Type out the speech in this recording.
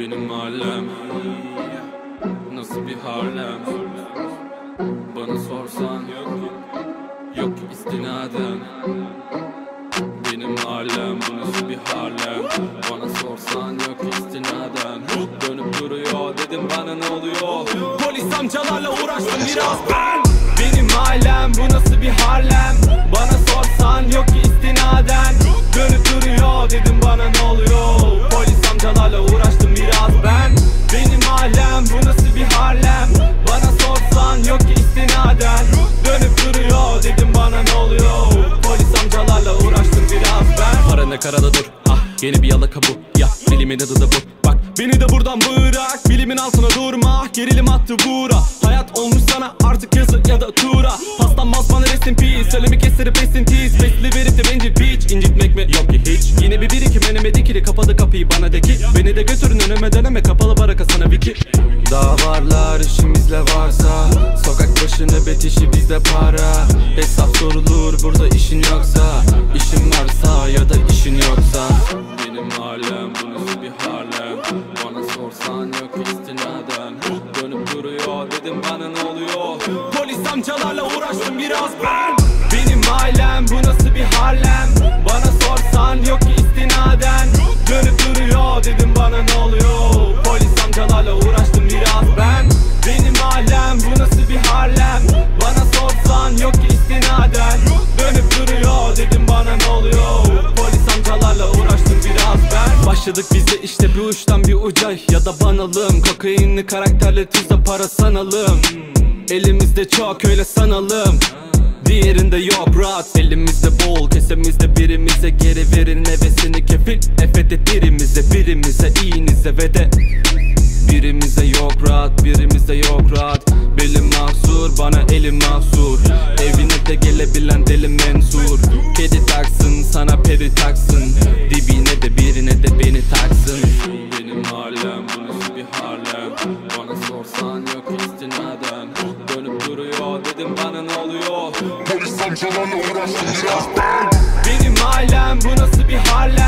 Benim mahallem Nasıl bir Harlem? Bana sorsan Yok ki istinaden. Benim mahallem bu nasıl bir Harlem? Bana sorsan yok istinaden. Dönüp duruyor dedim bana ne oluyor? Polis amcalarla uğraştım biraz. Ben Benim mahallem bu nasıl bir Harlem ne karada dur. Ah yeni bir yalaka bu. Ya bilimin adı da bu. Bak beni de buradan bırak. Bilimin altına durma. Gerilim attı vura. Hayat olmuş sana artık yazı ya da tura. Paslanmaz bana rest in peace. Söylemi kestirip esintiyiz Besli verip de bencil bitch İncitmek mi? Yok ki hiç. Yine bir birikim önüme dikili Kapadı kapıyı bana de ki. Beni de götürün önüme deneme Kapalı baraka sana viki Daha varlar işimizle varsa. Sokak başı nöbet işi bizde para. Hesap sorulur burada işin yoksa. İşin varsa ya da işin yoksa. Benim mahallem bu nasıl bir Harlem? Bana sorsan yok istinaden. Dönüp duruyor dedim bana ne oluyor? Polis amcalarla uğraştım biraz. Ben Mahallem bu nasıl bir Harlem? Bana sorsan yok ki istinaden. Dönüp duruyor dedim bana ne oluyor? Polis amcalarla uğraştım biraz ben. Benim mahallem bu nasıl bir Harlem? Bana sorsan yok ki istinaden. Dönüp duruyor dedim bana ne oluyor? Polis amcalarla uğraştım biraz ben. Başladık biz de işte bir uçtan bir uca. Ya da banalım Kokainli karakterle tuzla para sanalım. Elimizde çok öyle sanalım Diğerinde yok rahat. Elimizde bol kesemizde birimize geri verin. Hevesini kefil Efede dirimize birimize iyinize ve de Birimize yok rahat. Birimize yok rahat. Belim mahsur bana elim mahsur. Evine de gelebilen Dedim bana ne oluyor? Polis amcalarla uğraştım biraz. Ben benim mahallem bu nasıl bir Harlem